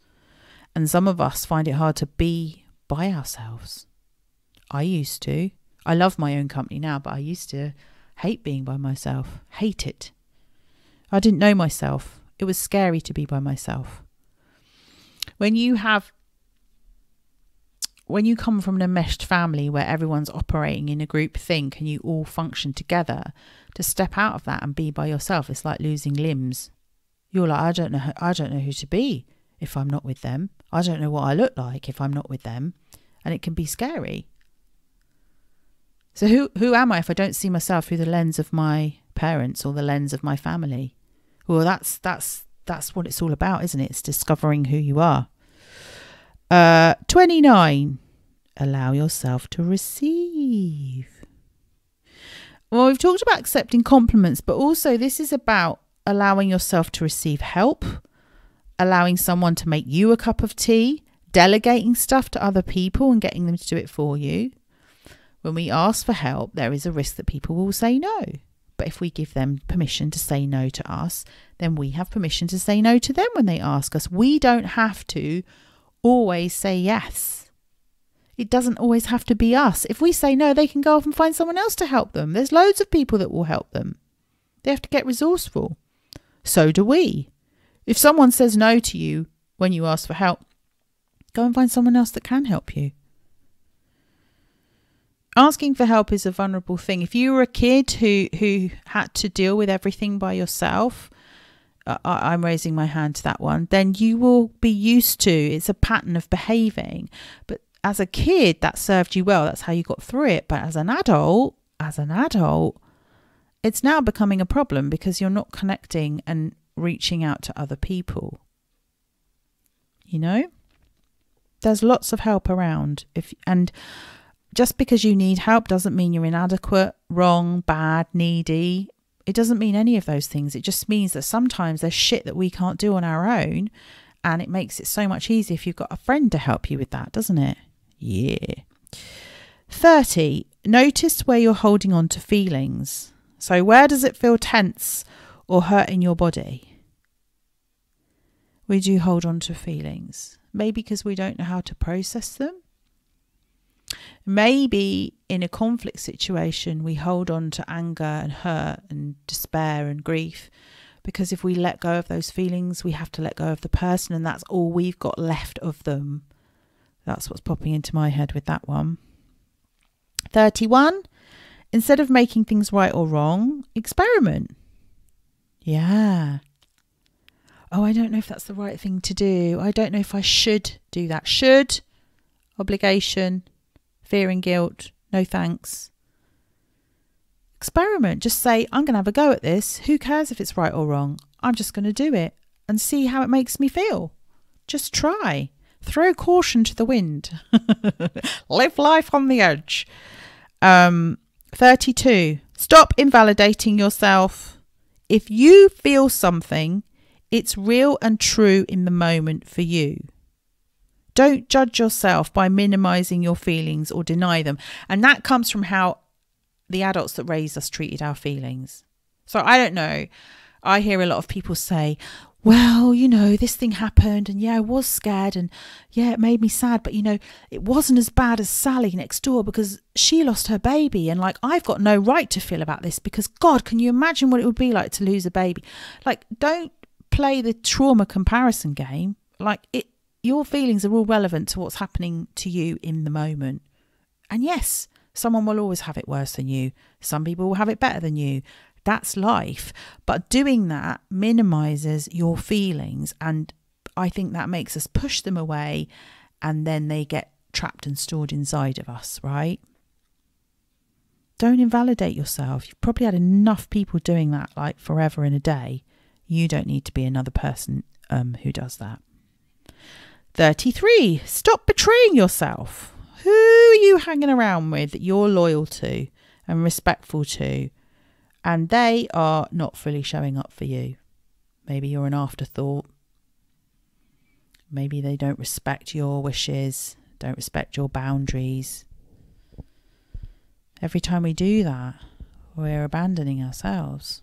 And some of us find it hard to be by ourselves. I used to. I love my own company now, but I used to hate being by myself. Hate it. I didn't know myself. It was scary to be by myself. When you have when you come from an enmeshed family where everyone's operating in a group think and you all function together, to step out of that and be by yourself, it's like losing limbs. You're like, I don't know, I don't know who to be if I'm not with them. I don't know what I look like if I'm not with them, and it can be scary. So who who am I if I don't see myself through the lens of my parents or the lens of my family? Well, that's that's that's what it's all about, isn't it? It's discovering who you are. Uh, 29. Allow yourself to receive. Well, we've talked about accepting compliments, but also this is about allowing yourself to receive help, allowing someone to make you a cup of tea, delegating stuff to other people and getting them to do it for you. When we ask for help, there is a risk that people will say no. But if we give them permission to say no to us, then we have permission to say no to them when they ask us. We don't have to always say yes. It doesn't always have to be us. If we say no, they can go off and find someone else to help them. There's loads of people that will help them. They have to get resourceful. So do we. If someone says no to you when you ask for help, go and find someone else that can help you. Asking for help is a vulnerable thing. If you were a kid who, who had to deal with everything by yourself, I, am raising my hand to that one, then you will be used to it's a pattern of behaving. But as a kid, that served you well. That's how you got through it. But as an adult, as an adult, it's now becoming a problem because you're not connecting and reaching out to other people. You know? There's lots of help around. If and just because you need help doesn't mean you're inadequate, wrong, bad, needy. It doesn't mean any of those things. It just means that sometimes there's shit that we can't do on our own. And it makes it so much easier if you've got a friend to help you with that, doesn't it? Yeah. 30. Notice where you're holding on to feelings. So, where does it feel tense or hurt in your body? We do hold on to feelings. Maybe because we don't know how to process them. Maybe in a conflict situation, we hold on to anger and hurt and despair and grief because if we let go of those feelings, we have to let go of the person, and that's all we've got left of them. That's what's popping into my head with that one. 31. Instead of making things right or wrong, experiment. Yeah. oh, I don't know if that's the right thing to do. I don't know if I should do that. Should, obligation, fear and guilt, no thanks. Experiment. Just say, I'm going to have a go at this. Who cares if it's right or wrong? I'm just going to do it and see how it makes me feel. Just try. Throw caution to the wind. Live life on the edge. Um, 32. Stop invalidating yourself. If you feel something, it's real and true in the moment for you. Don't judge yourself by minimizing your feelings or deny them. And that comes from how the adults that raised us treated our feelings. So I don't know. I hear a lot of people say, well, you know, this thing happened and yeah, I was scared and yeah, it made me sad, but you know, it wasn't as bad as Sally next door because she lost her baby and like I've got no right to feel about this because god, can you imagine what it would be like to lose a baby? Like don't play the trauma comparison game. Like it your feelings are all relevant to what's happening to you in the moment. And yes, someone will always have it worse than you. Some people will have it better than you. That's life. But doing that minimizes your feelings. And I think that makes us push them away and then they get trapped and stored inside of us, right? Don't invalidate yourself. You've probably had enough people doing that like forever in a day. You don't need to be another person um, who does that. 33. Stop betraying yourself. Who are you hanging around with that you're loyal to and respectful to, and they are not fully showing up for you? Maybe you're an afterthought. Maybe they don't respect your wishes, don't respect your boundaries. Every time we do that, we're abandoning ourselves.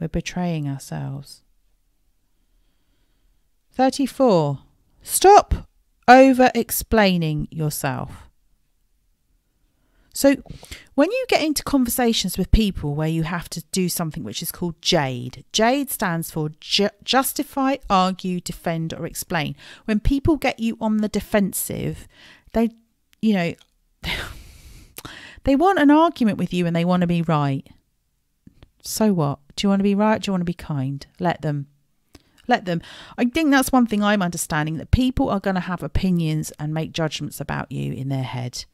We're betraying ourselves. 34. Stop over explaining yourself. So, when you get into conversations with people where you have to do something which is called JADE, JADE stands for ju- justify, argue, defend, or explain. When people get you on the defensive, they, you know, they want an argument with you and they want to be right. So what? Do you want to be right? Do you want to be kind? Let them. Let them. I think that's one thing I'm understanding that people are going to have opinions and make judgments about you in their head.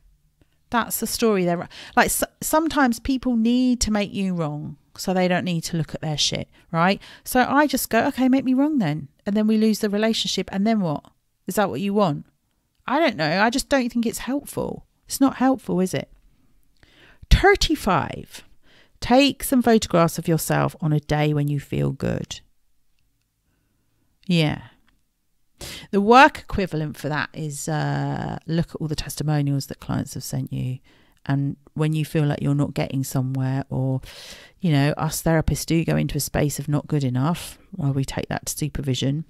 That's the story they're like. So, sometimes people need to make you wrong so they don't need to look at their shit, right? So I just go, okay, make me wrong then. And then we lose the relationship. And then what? Is that what you want? I don't know. I just don't think it's helpful. It's not helpful, is it? 35. Take some photographs of yourself on a day when you feel good. Yeah. The work equivalent for that is uh, look at all the testimonials that clients have sent you. And when you feel like you're not getting somewhere, or, you know, us therapists do go into a space of not good enough, while we take that to supervision,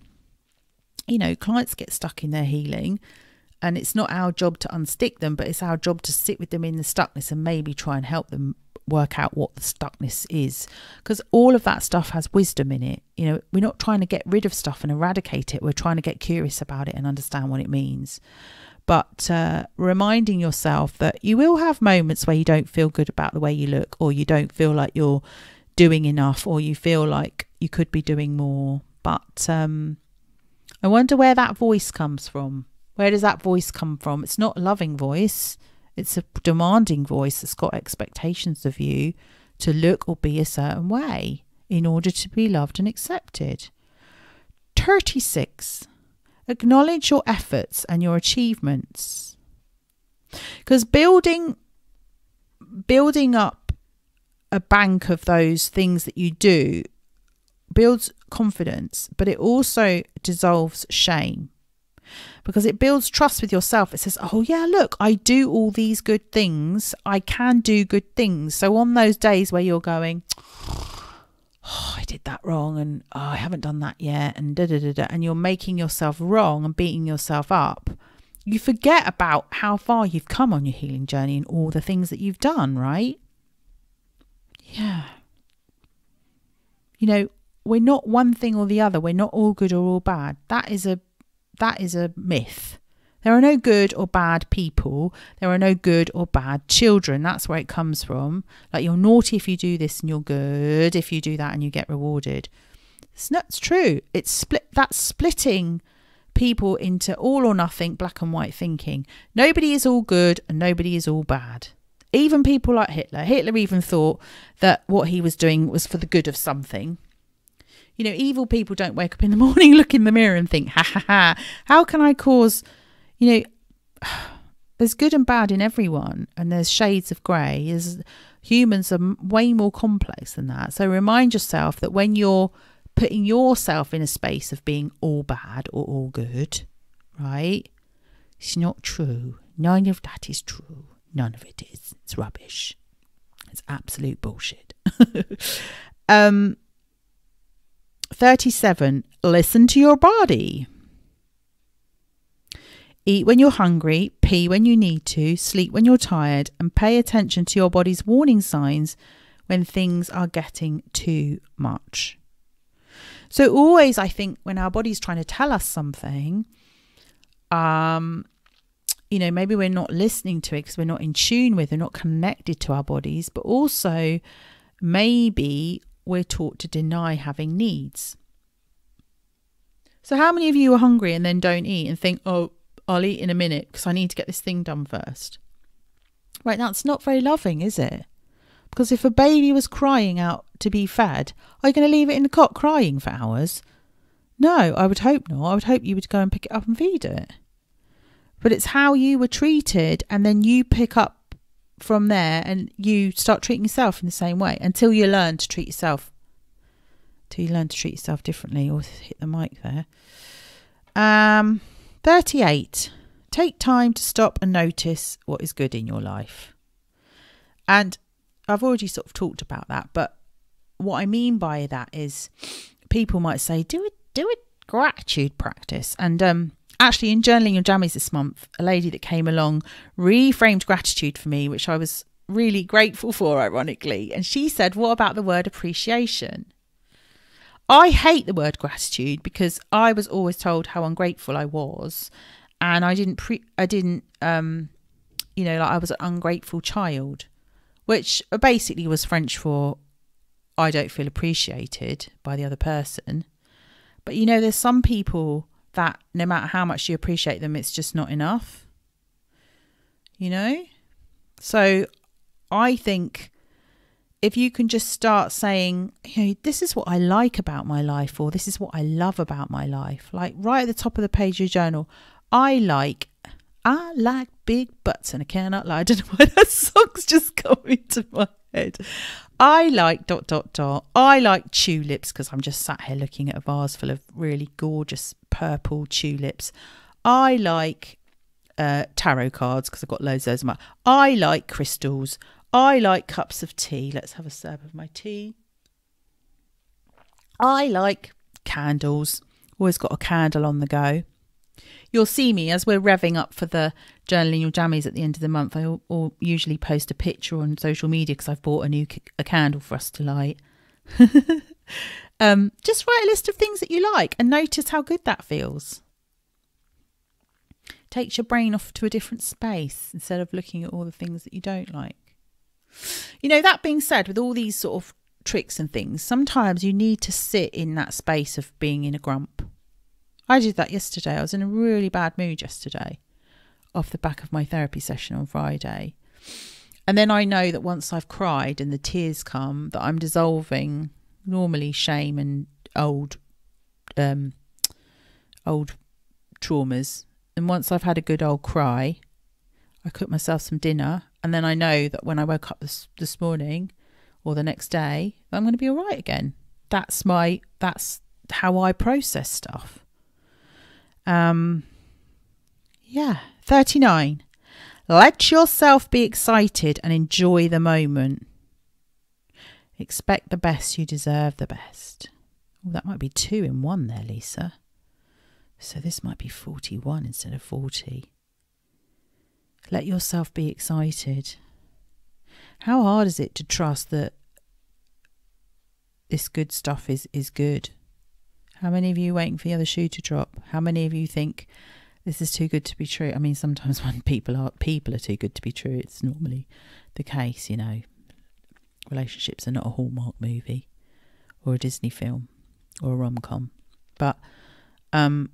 you know, clients get stuck in their healing. And it's not our job to unstick them, but it's our job to sit with them in the stuckness and maybe try and help them work out what the stuckness is because all of that stuff has wisdom in it. You know we're not trying to get rid of stuff and eradicate it. We're trying to get curious about it and understand what it means. But uh, reminding yourself that you will have moments where you don't feel good about the way you look or you don't feel like you're doing enough or you feel like you could be doing more. But um, i wonder where that voice comes from. Where does that voice come from? It's not a loving voice it's a demanding voice that's got expectations of you to look or be a certain way in order to be loved and accepted. 36. Acknowledge your efforts and your achievements. Because building building up a bank of those things that you do builds confidence, but it also dissolves shame because it builds trust with yourself. It says, oh, yeah, look, I do all these good things. I can do good things. So on those days where you're going, oh, I did that wrong and oh, I haven't done that yet, and da da da da, and you're making yourself wrong and beating yourself up, you forget about how far you've come on your healing journey and all the things that you've done, right? Yeah. You know, we're not one thing or the other. We're not all good or all bad. That is a that is a myth. There are no good or bad people. There are no good or bad children. That's where it comes from. Like you're naughty if you do this and you're good if you do that and you get rewarded. It's not true. It's split. That's splitting people into all or nothing, black and white thinking. Nobody is all good and nobody is all bad. Even people like Hitler. Hitler even thought that what he was doing was for the good of something. You know, evil people don't wake up in the morning, look in the mirror, and think, ha ha ha, how can I cause, you know, there's good and bad in everyone, and there's shades of grey. There's, humans are way more complex than that. So remind yourself that when you're putting yourself in a space of being all bad or all good, right? It's not true. None of that is true. None of it is. It's rubbish. It's absolute bullshit. um, 37. Listen to your body. Eat when you're hungry, pee when you need to, sleep when you're tired, and pay attention to your body's warning signs when things are getting too much. So, always, I think, when our body's trying to tell us something, um, you know, maybe we're not listening to it because we're not in tune with, we're not connected to our bodies, but also maybe we're taught to deny having needs. So, how many of you are hungry and then don't eat and think, oh, I'll eat in a minute because I need to get this thing done first? Right, that's not very loving, is it? Because if a baby was crying out to be fed, are you going to leave it in the cot crying for hours? No, I would hope not. I would hope you would go and pick it up and feed it. But it's how you were treated, and then you pick up from there and you start treating yourself in the same way until you learn to treat yourself. Until you learn to treat yourself differently, or hit the mic there. Um, 38. Take time to stop and notice what is good in your life. And I've already sort of talked about that, but what I mean by that is people might say, do it, do a gratitude practice. And um, actually, in journaling your jammies this month, a lady that came along reframed gratitude for me, which I was really grateful for, ironically. And she said, What about the word appreciation? I hate the word gratitude because I was always told how ungrateful I was, and I didn't pre I didn't um you know like I was an ungrateful child, which basically was French for I don't feel appreciated by the other person. But you know, there's some people that no matter how much you appreciate them, it's just not enough. You know? So I think if you can just start saying, you know, this is what I like about my life, or this is what I love about my life, like right at the top of the page of your journal, I like, I like big butts, and I cannot lie. I don't know why that song's just coming to my head. I like dot dot dot. I like tulips because I'm just sat here looking at a vase full of really gorgeous purple tulips. I like uh, tarot cards because I've got loads of those. My, I like crystals. I like cups of tea. Let's have a serve of my tea. I like candles. Always got a candle on the go. You'll see me as we're revving up for the journaling your jammies at the end of the month. I will usually post a picture on social media because I've bought a new a candle for us to light. um, just write a list of things that you like and notice how good that feels. Takes your brain off to a different space instead of looking at all the things that you don't like. You know, that being said, with all these sort of tricks and things, sometimes you need to sit in that space of being in a grump. I did that yesterday. I was in a really bad mood yesterday off the back of my therapy session on Friday. And then I know that once I've cried and the tears come, that I'm dissolving normally shame and old um old traumas. And once I've had a good old cry, I cook myself some dinner and then I know that when I woke up this this morning or the next day, I'm going to be all right again. That's my that's how I process stuff. Um yeah, 39. Let yourself be excited and enjoy the moment. Expect the best, you deserve the best. Oh, that might be two in one there, Lisa. So this might be 41 instead of 40. Let yourself be excited. How hard is it to trust that this good stuff is, is good? How many of you waiting for the other shoe to drop? How many of you think this is too good to be true? I mean, sometimes when people are people are too good to be true, it's normally the case, you know. Relationships are not a Hallmark movie or a Disney film. or a rom com. But um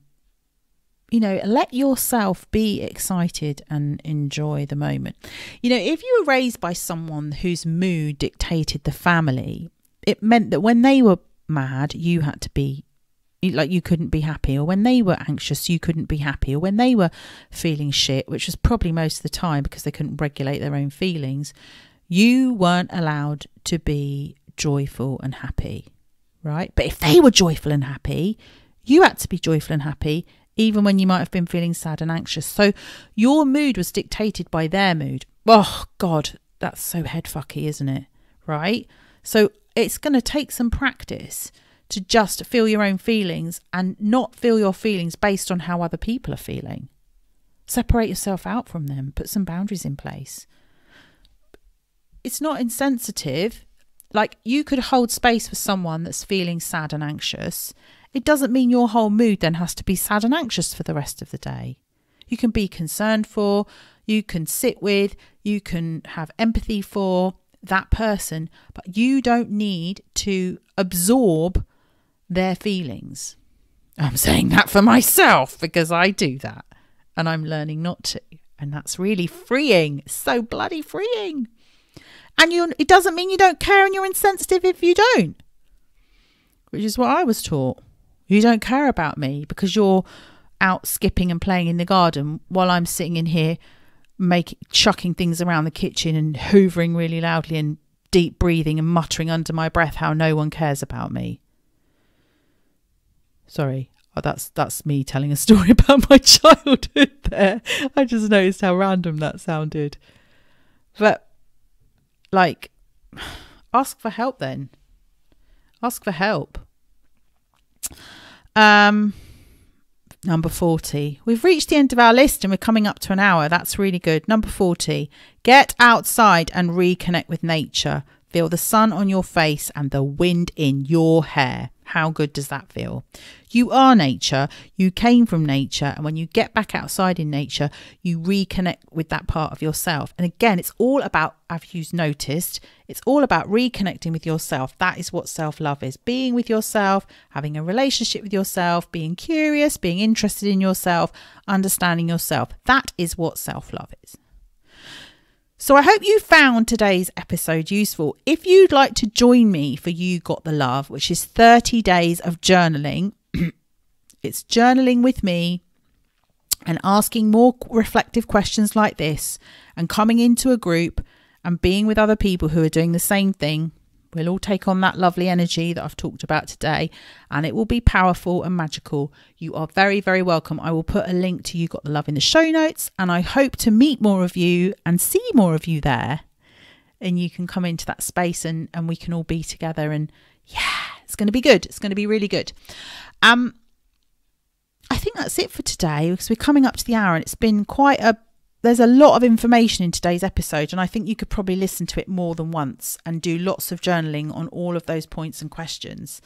you know, let yourself be excited and enjoy the moment. You know, if you were raised by someone whose mood dictated the family, it meant that when they were mad, you had to be like you couldn't be happy, or when they were anxious, you couldn't be happy, or when they were feeling shit, which was probably most of the time because they couldn't regulate their own feelings, you weren't allowed to be joyful and happy, right? But if they were joyful and happy, you had to be joyful and happy, even when you might have been feeling sad and anxious. So your mood was dictated by their mood. Oh, God, that's so headfucky, isn't it? Right? So it's going to take some practice to just feel your own feelings and not feel your feelings based on how other people are feeling. Separate yourself out from them, put some boundaries in place. It's not insensitive. Like you could hold space for someone that's feeling sad and anxious. It doesn't mean your whole mood then has to be sad and anxious for the rest of the day. You can be concerned for, you can sit with, you can have empathy for that person, but you don't need to absorb their feelings. I'm saying that for myself because I do that and I'm learning not to. And that's really freeing. So bloody freeing. And you it doesn't mean you don't care and you're insensitive if you don't. Which is what I was taught. You don't care about me because you're out skipping and playing in the garden while I'm sitting in here making chucking things around the kitchen and hoovering really loudly and deep breathing and muttering under my breath how no one cares about me. Sorry, oh, that's that's me telling a story about my childhood there. I just noticed how random that sounded. But like ask for help then. Ask for help. Um number 40. We've reached the end of our list and we're coming up to an hour. That's really good. Number 40. Get outside and reconnect with nature. Feel the sun on your face and the wind in your hair. How good does that feel? You are nature. You came from nature. And when you get back outside in nature, you reconnect with that part of yourself. And again, it's all about, as you've noticed, it's all about reconnecting with yourself. That is what self love is being with yourself, having a relationship with yourself, being curious, being interested in yourself, understanding yourself. That is what self love is. So I hope you found today's episode useful. If you'd like to join me for You Got the Love, which is 30 days of journaling, it's journaling with me and asking more reflective questions like this and coming into a group and being with other people who are doing the same thing We'll all take on that lovely energy that I've talked about today, and it will be powerful and magical. You are very, very welcome. I will put a link to You Got the Love in the show notes, and I hope to meet more of you and see more of you there. And you can come into that space and, and we can all be together. And yeah, it's going to be good. It's going to be really good. Um, I think that's it for today because we're coming up to the hour and it's been quite a there's a lot of information in today's episode, and I think you could probably listen to it more than once and do lots of journaling on all of those points and questions,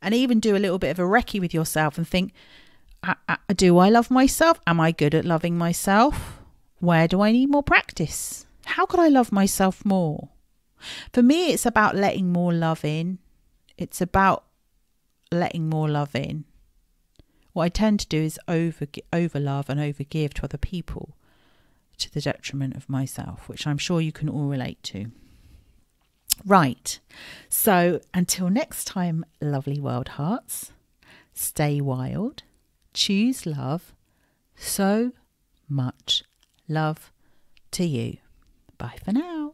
and even do a little bit of a recce with yourself and think, do I love myself? Am I good at loving myself? Where do I need more practice? How could I love myself more? For me, it's about letting more love in. It's about letting more love in. What I tend to do is over over love and over give to other people to the detriment of myself, which I'm sure you can all relate to. Right, so until next time, lovely wild hearts, stay wild, choose love, so much love to you. Bye for now.